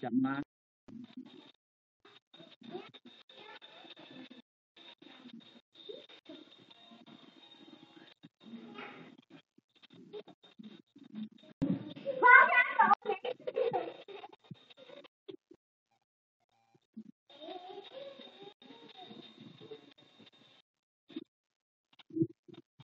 chậm mà.